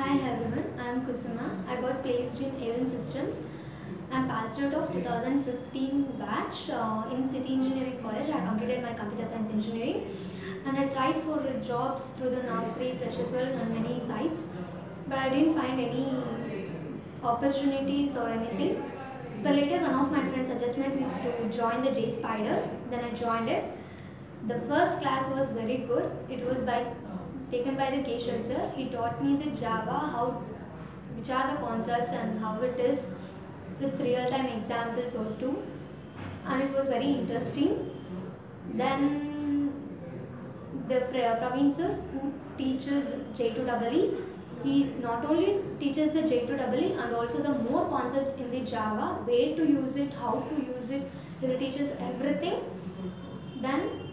Hi everyone, I am Kusuma. I got placed in Avon Systems. I passed out of 2015 batch uh, in City Engineering College. I completed my computer science engineering and I tried for jobs through the Naukri, Freshers on many sites, but I didn't find any opportunities or anything. But later, one of my friends suggested me to join the JSpiders. Then I joined it. The first class was very good. It was by taken by the Keshav sir. He taught me the Java, how which are the concepts and how it is with real-time examples or two, and it was very interesting. Then the Pra- Praveen sir, who teaches J2EE, he not only teaches the J2EE and also the more concepts in the Java, where to use it, how to use it. He will teach us everything. Then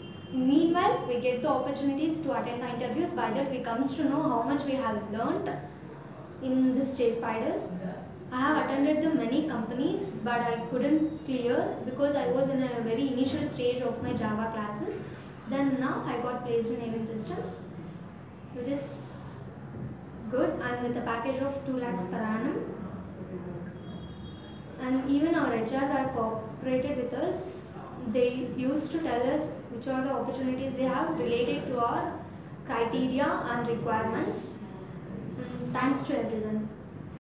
meanwhile, we get the opportunities to attend the interviews. By that, we comes to know how much we have learnt in this JSpiders. I have attended the many companies, but I couldn't clear because I was in a very initial stage of my Java classes. Then now I got placed in Avon Systems, which is good and with a package of 2 lakhs per annum. And even our HRs are cooperated with us. They used to tell us which are the opportunities we have related to our criteria and requirements. Mm, Thanks to everyone.